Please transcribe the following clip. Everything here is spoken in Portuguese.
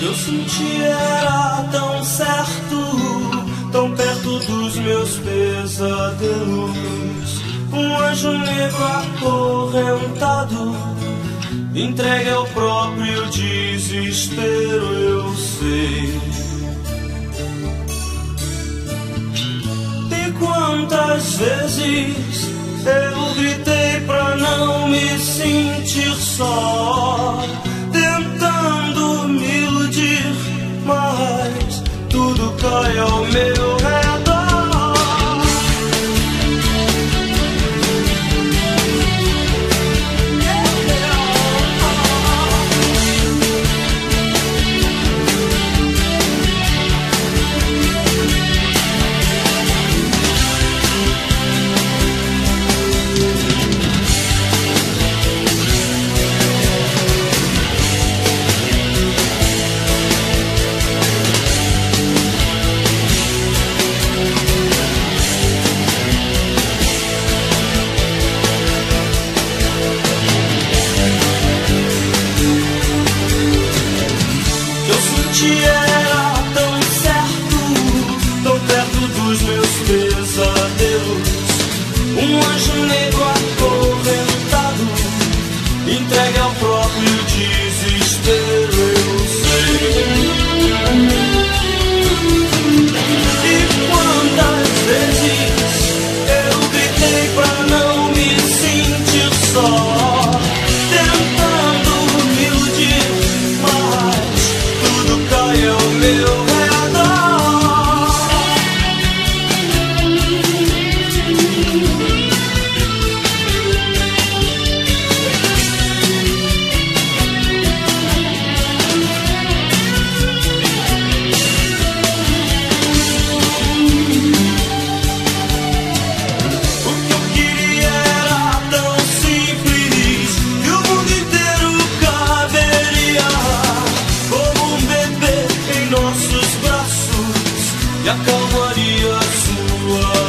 Eu senti era tão certo, tão perto dos meus pesadelos. Um anjo negro acorrentado, entregue ao próprio desespero, eu sei. E quantas vezes eu gritei pra não me sentir só. os meus pesadelos. a sua oh.